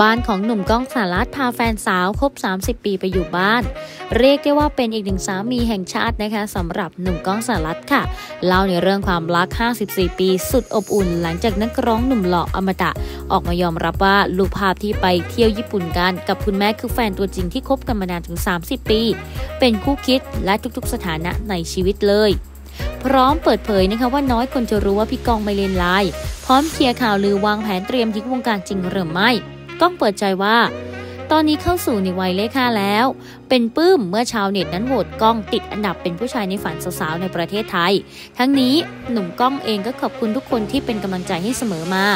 บ้านของหนุ่มก้องสารัตพาแฟนสาวครบ 30 ปีไปอยู่บ้าน เรียกได้ว่าเป็นอีกหนึ่งสามีแห่งชาตินะคะสำหรับหนุ่มก้องสารัตค่ะ เล่าในเรื่องความรัก 54 ปีสุดอบอุ่น หลังจากนักร้องหนุ่มหล่ออมตะ ออกมายอมรับว่ารูปภาพที่ไปเที่ยวญี่ปุ่นกัน กับคุณแม่คือแฟนตัวจริงที่คบกันมานานถึง 30 ปี เป็นคู่คิดและทุกๆ สถานะในชีวิตเลยพร้อมเปิดเผยนะคะว่าน้อยคนจะรู้ว่าพี่กองไม่เล่นไลน์พร้อมเคลียร์ข่าวลือวางแผนเตรียมทิ้งวงการจริงหรือไม่ ก้องเปิดใจว่า ตอนนี้เข้าสู่ในวัยเลขห้าแล้ว เป็นปลื้มเมื่อชาวเน็ตนั้นโหวตก้องติดอันดับเป็นผู้ชายในฝันสาวๆในประเทศไทย ทั้งนี้หนุ่มก้องเองก็ขอบคุณทุกคนที่เป็นกำลังใจให้เสมอมา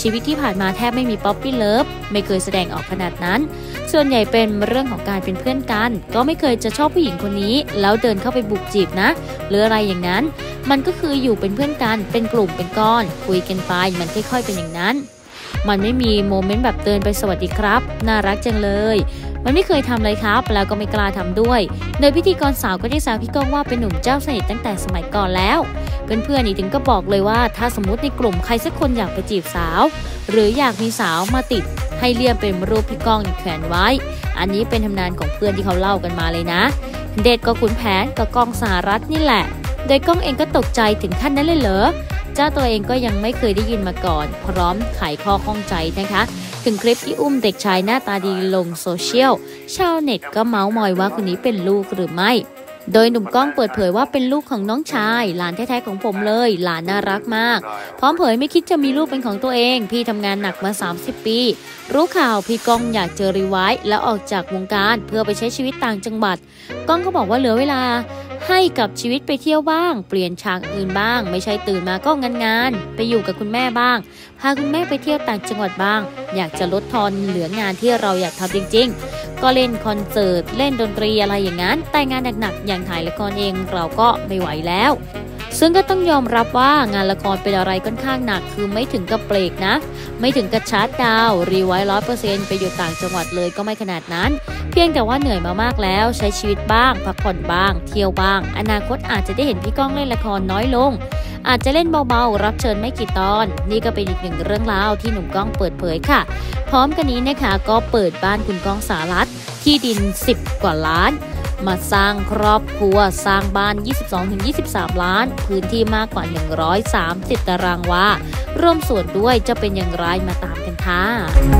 ชีวิตที่ผ่านมาแทบไม่มี puppy love ไม่เคยแสดงออกขนาดนั้น ส่วนใหญ่เป็นเรื่องของการเป็นเพื่อนกัน ก็ไม่เคยจะชอบผู้หญิงคนนี้ แล้วเดินเข้าไปบุกจีบนะ หรืออะไรอย่างนั้น มันก็คืออยู่เป็นเพื่อนกันเป็นกลุ่มเป็นก้อน คุยกันไปมันค่อยๆเป็นอย่างนั้น มันไม่มีโมเมนต์แบบเดินไปสวัสดีครับ น่ารักจังเลย มันไม่เคยทำเลยครับ แล้วก็ไม่กล้าทำด้วย โดยพิธีกรสาวก็ได้แซวพี่ก้องว่าเป็นหนุ่มเจ้าสนิทตั้งแต่สมัยก่อนแล้ว เพื่อนๆนี่ถึงก็บอกเลยว่า ถ้าสมมติในกลุ่มใครสักคนอยากไปจีบสาว หรืออยากมีสาวมาติด ให้เลี่ยมเป็นรูปพี่ก้องแขวนไว้ อันนี้เป็นทำนานของเพื่อนที่เขาเล่ากันมาเลยนะ เด็ดก็ขุนแผนกับก้องสหรัถนี่แหละ โดยก้องเองก็ตกใจถึงขั้นนั้นเลยเหรอ เจ้าตัวเองก็ยังไม่เคยได้ยินมาก่อน พร้อมไขข้อข้องใจนะคะ ถึงคลิปที่อุ้มเด็กชายหน้าตาดีลงโซเชียล ชาวเน็ตก็เม้าท์มอยว่าคนนี้เป็นลูกหรือไม่โดยหนุ่มก้องเปิดเผยว่าเป็นลูกของน้องชาย หลานแท้ๆของผมเลย หลานน่ารักมาก พร้อมเผยไม่คิดจะมีลูกเป็นของตัวเอง พี่ทำงานหนักมา 30 ปี รู้ข่าวพี่ก้องอยากจะ retire แล้วออกจากวงการเพื่อไปใช้ชีวิตต่างจังหวัด ก้องก็บอกว่าเหลือเวลา ให้กับชีวิตไปเที่ยวบ้าง เปลี่ยนฉากอื่นบ้าง ไม่ใช่ตื่นมาก็งานงานไปอยู่กับคุณแม่บ้าง พาคุณแม่ไปเที่ยวต่างจังหวัดบ้าง อยากจะลดทอนเหลืองานที่เราอยากทำจริง ๆ ก็เล่นคอนเสิร์ตเล่นดนตรีอะไรอย่างนั้น แต่งานหนักๆอย่างถ่ายละครเองเราก็ไม่ไหวแล้ว ซึ่งก็ต้องยอมรับว่างานละครเป็นอะไรค่อนข้างหนัก คือไม่ถึงกับเบรกนะ ไม่ถึงกับ shut down retire ร้อยเปอร์เซ็นต์ไปอยู่ต่างจังหวัดเลยก็ไม่ขนาดนั้น เพียงแต่ว่าเหนื่อยมามากแล้วใช้ชีวิตบ้าง พักผ่อนบ้าง เที่ยวบ้าง อนาคตอาจจะได้เห็นพี่ก้องเล่นละครน้อยลง อาจจะเล่นเบาๆ รับเชิญไม่กี่ตอน นี่ก็เป็นอีกหนึ่งเรื่องราวที่หนุ่มก้องเปิดเผยค่ะ พร้อมกันนี้นะคะก็เปิดบ้านคุณก้องสารัตที่ดิน 10 กว่าล้าน มาสร้างครอบครัวสร้างบ้าน 22-23 ล้าน พื้นที่มากกว่า 130 ตารางวา ร่วมส่วนด้วยจะเป็นอย่างไรมาตามกันค่ะ